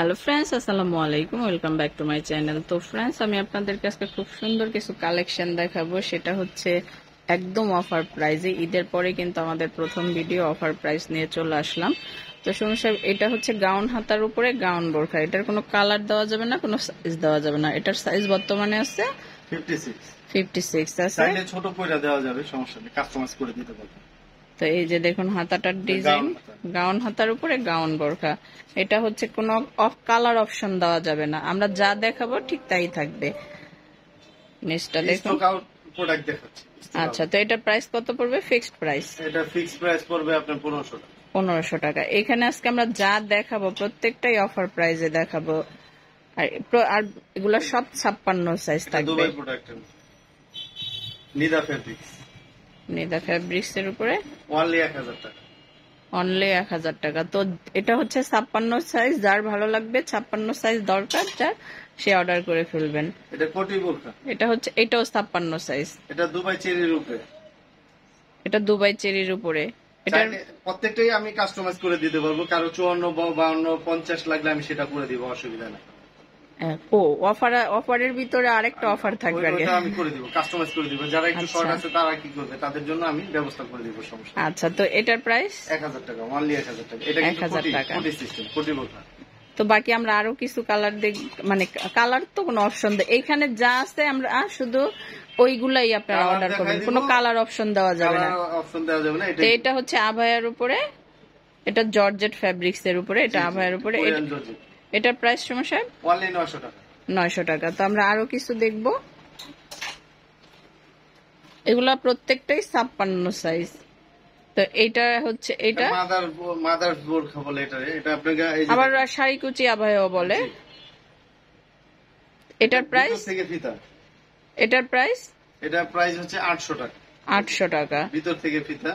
Hello friends আসসালামু আলাইকুম welcome back to my channel তো ফ্রেন্ডস আমি আপনাদের কাছে খুব সুন্দর কিছু কালেকশন দেখাবো। সেটা হচ্ছে একদম অফার প্রাইজে ঈদের পরে কিন্তু আমাদের প্রথম ভিডিও অফার প্রাইস নিয়ে চলে আসলাম। তো শুনুন সাহেব এটা হচ্ছে গাউন হাতার উপরে গাউন বোরখা। এটার কোনো কালার দেওয়া যাবে না কোনো সাইজ দেওয়া যাবে না। এটার সাইজ বর্তমানে আছে ফিফটি সিক্স ফিফটি সিক্স আছে। ছোট কইরা দেওয়া যাবে সমস্যা নেই। কাস্টমাইজ করে দিতে পারব তো এই যে দেখুন হাতাটার ডিজাইন গাউন হাতার উপরে গাউন বোরখা। এটা হচ্ছে কোনো অফ কালার অপশন দেওয়া যাবে না। আমরা যা দেখাবো ঠিক তাই থাকবে। নেক্সটটা দেখুন। আচ্ছা তো এটা প্রাইস কত পড়বে? Fixed price. এটা ফিক্স প্রাইস পড়বে আপনার পনেরোশো টাকা। পনেরোশো টাকা। এখানে আজকে আমরা যা দেখাবো প্রত্যেকটাই অফার প্রাইসে দেখাবো। আর এগুলো সব ছাপ্পান্ন সাইজ থাকবে। নিদা ফেব্রিক্স নিদা ফ্যাব্রিক্স এর উপরে। ওয়ানলি এক হাজার টাকা। অনলি এক হাজার টাকা। তো এটা হচ্ছে ছাপ্পান্ন সাইজ যার ভালো লাগবে ছাপ্পান্ন সাইজ দরকার যার সে অর্ডার করে ফেলবেন। এটা কোটি এটা হচ্ছে এটাও ছাপ্পান্ন সাইজ এটা দুবাই চেরির উপরে। এটা দুবাই চেরির উপরে। চাইলে প্রত্যেকটাই আমি কাস্টমাইজ করে দিতে পারব। কারও চুয়ান্ন বাউন্ন পঞ্চাশ লাগলে আমি সেটা করে দিব অসুবিধা নেই। ও অফার অফারের ভিতরে আরেকটা অফার থাকবে। ওটা আমি করে দিব কাস্টমাইজ করে দিব। যারা একটু আচ্ছা। শর্ট আছে তারা কি করবে? তাদের জন্য আমি ব্যবস্থা করে দিব সমস্যা আচ্ছা তো এটার প্রাইস এক হাজার টাকা অনলি এক হাজার টাকা। এটা কিন্তু 1000 টাকা। কোটি সিস্টেম কোটি তো বাকি আমরা আরও কিছু কালার দেখ মানে কালার তো কোনো অপশন দেয় এইখানে যা আছে আমরা শুধু ওইগুলাই আপনারা অর্ডার করবেন। কোনো কালার অপশন দেওয়া যাবে না। অপশন দেওয়া যাবে না এটা হচ্ছে আভায়ার উপরে এটা জর্জেট ফ্যাব্রিক্স এর উপরে এটা আভায়ার উপরে এটা- এটার প্রাইস সমস্যা অনলি নশো টাকা। নয়শো টাকা। তো আমরা আরও কিছু দেখব। এগুলা প্রত্যেকটাই ছাপ্পান্ন সাইজ তো এটা হচ্ছে এটা? মাদার মাদার বোরখা বলে এটা। এটা আপনাকে আবার শাড়ি কুচি আভায়াও বলে এটার প্রাইস থেকে ফিতা এটার প্রাইস প্রাইস হচ্ছে আটশো টাকা। আটশো টাকা। ভিতর থেকে ফিতা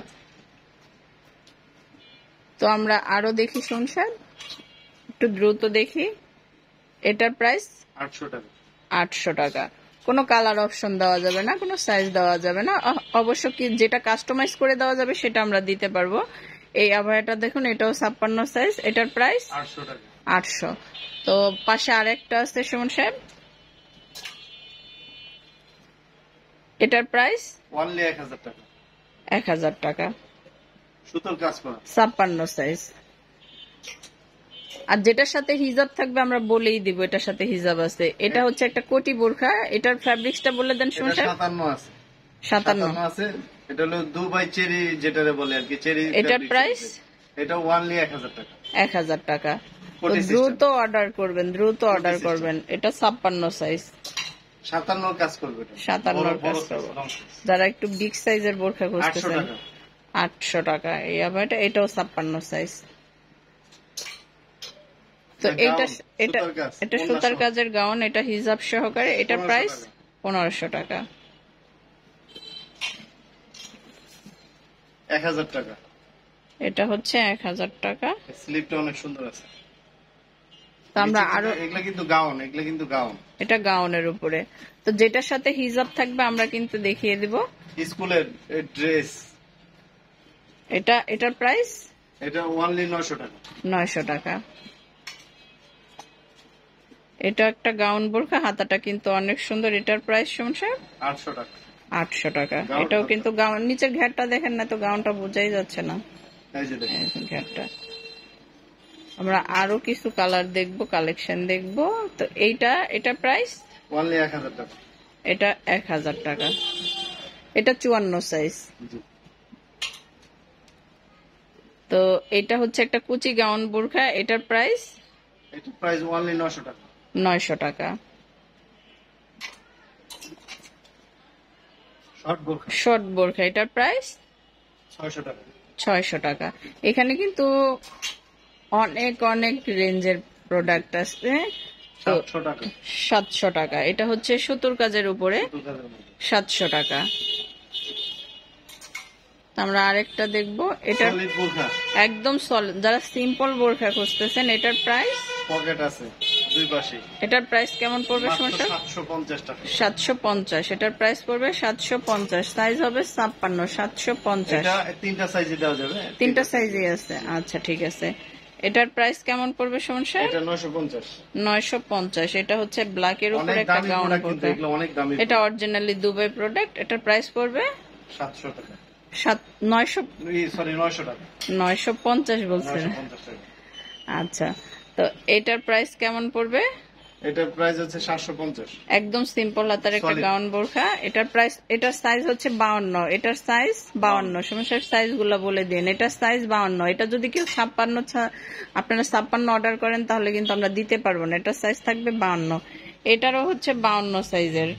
তো আমরা আরও দেখি শুনছেন একটু দ্রুত দেখি। এটার প্রাইস আটশো টাকা। আটশো টাকা। কোনো কালার অপশন দেওয়া যাবে না কোনো সাইজ দেওয়া যাবে না। অবশ্য কি যেটা কাস্টমাইজ করে দেওয়া যাবে সেটা আমরা দিতে পারব। এই আবহাওয়াটা দেখুন এটাও ছাপ্পান্ন সাইজ এটার প্রাইস আটশো তো পাশে আরেকটা আছে সুমন সাহেব। এটার প্রাইস এক হাজার টাকা। এক হাজার টাকা। ছাপ্পান্ন সাইজ আর যেটার সাথে হিজাব থাকবে আমরা বলেই দিব এটার সাথে হিজাব আছে। এটা হচ্ছে একটা কোটি বোরখা এটার ফ্যাব্রিক্সটা বলে দেন শুনুন সাতান্ন আছে। সাতান্ন। আছে। এটা হলো দুবাই চেরি যেটারে বলে আর কি চেরি এটার price? এটা ওয়ানলি এক হাজার টাকা। এক হাজার টাকা। দ্রুত অর্ডার করবেন দ্রুত অর্ডার করবেন। এটা ছাপ্পান্ন সাইজ সাতান্ন কাজ করবে এটা। সাতান্নর কাজ করবে। যারা একটু বিগ সাইজের বোরখা টাকা। আটশো টাকা। এই আবার এটাও ছাপ্পান্ন সাইজ তো এটা এটা এটা সুতার। কাজের গাউন এটা হিজাব সহকারে এটার প্রাইস পনেরোশো টাকা। এক হাজার টাকা। এটা হচ্ছে এক হাজার টাকা। স্লিপটা অনেক সুন্দর আছে। আমরা আরও কিন্তু- এগুলা কিন্তু গাউন এগুলা কিন্তু গাউন। এটা গাউনের উপরে। তো যেটার সাথে হিজাব থাকবে আমরা কিন্তু দেখিয়ে দিব। স্কুলের ড্রেস। এটা এটার প্রাইস এটা টাকা। নয়শো টাকা। এটা একটা গাউন বোরখা হাতাটা কিন্তু অনেক সুন্দর। এটার প্রাইস শুনছে আটশো টাকা। আটশো টাকা। এটাও কিন্তু গাউন নিচের ঘেরটা দেখেন না তো গাউনটা বোঝাই যাচ্ছে না। ঘেরটা আমরা আরও কিছু কালার দেখব কালেকশন দেখব। তো এইটা এটা প্রাইস এটা এক হাজার টাকা। এটা চুয়ান্ন সাইজ তো এটা হচ্ছে একটা কুচি গাউন বোরখা এটার প্রাইস এটা প্রাইস ওয়ানলি নয়শো টাকা। নয়শো টাকা। শর্ট বোরখা। এটার প্রাইস? ছয়শো টাকা। এখানে কিন্তু অনেক অনেক রেঞ্জের প্রোডাক্ট আছে। সাতশো টাকা। এটা হচ্ছে সুতোর কাজের উপরে। সাতশো টাকা। আমরা আরেকটা দেখব। এটা একদম সলিড যারা সিম্পল বোরখা খুঁজতেছেন এটার প্রাইস পকেট আছে। দুই পাশে। এটার প্রাইস কেমন পড়বে সমস্যা? সাতশো পঞ্চাশ টাকা। সাতশো পঞ্চাশ। এটার প্রাইস পড়বে সাতশো পঞ্চাশ। সাইজ হবে ছাপ্পান্ন সাতশো পঞ্চাশ। এটা তিনটা সাইজে দেওয়া যাবে। তিনটা সাইজে আছে। আচ্ছা ঠিক আছে। এটার প্রাইস কেমন পড়বে সুমন সাহেব এটা নয়শো পঞ্চাশ। নয়শো পঞ্চাশ। এটা হচ্ছে ব্ল্যাকের উপরে একটা গাউন পড়বে। এটা অরিজিনালি দুবাই প্রোডাক্ট এটার প্রাইস পড়বে সাতশো টাকা। সাত নয়শো সরি নয়শো টাকা। পঞ্চাশ বলছেন পঞ্চাশ আচ্ছা। তো এটার প্রাইস কেমন পড়বে? এটার প্রাইস হচ্ছে সাতশো পঞ্চাশ। একদম সিম্পল হাতার একটা. গাউন বোরখা। এটার প্রাইস এটার সাইজ হচ্ছে বাউন্ন। এটার সাইজ বাউন্ন। সমস্যার সাইজগুলা বলে দিন। এটার সাইজ বাউন্ন। এটা যদি কেউ ছাপ্পান্ন ছা- আপনারা ছাপ্পান্ন অর্ডার করেন তাহলে কিন্তু আমরা দিতে পারব না। এটার সাইজ থাকবে বাউন্ন। এটারও হচ্ছে বাউন্ন সাইজের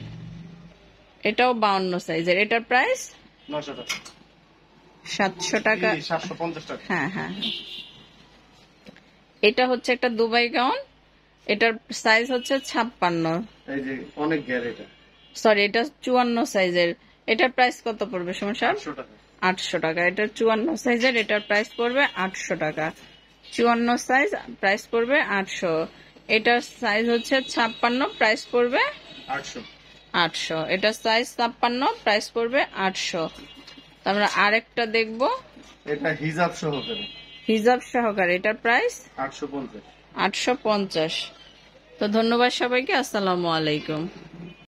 এটাও বাউন্ন সাইজের এটার প্রাইস নয়শো টাকা। সাতশো টাকা। সাতশো পঞ্চাশ টাকা। হ্যাঁ হ্যাঁ হ্যাঁ। এটা হচ্ছে একটা দুবাই গাউন এটার সাইজ হচ্ছে ছাপ্পান্ন। অনেক এটা। সরি এটা চুয়ান্ন সাইজের এটার প্রাইস কত পড়বে আটশো টাকা। আটশো টাকা। এটা চুয়ান্ন সাইজের এটার প্রাইস পড়বে আটশো টাকা। চুয়ান্ন সাইজ প্রাইস পড়বে আটশো। এটার সাইজ হচ্ছে ছাপ্পান্ন প্রাইস পড়বে আটশো। আটশো। এটার সাইজ ছাপ্পান্ন প্রাইস পড়বে আটশো। আমরা আরেকটা দেখব। এটা হিজাব সহকারে হিজাব সহকারে এটার প্রাইস আটশো পঞ্চাশ। আটশো পঞ্চাশ। তো ধন্যবাদ সবাইকে আসসালামু আলাইকুম।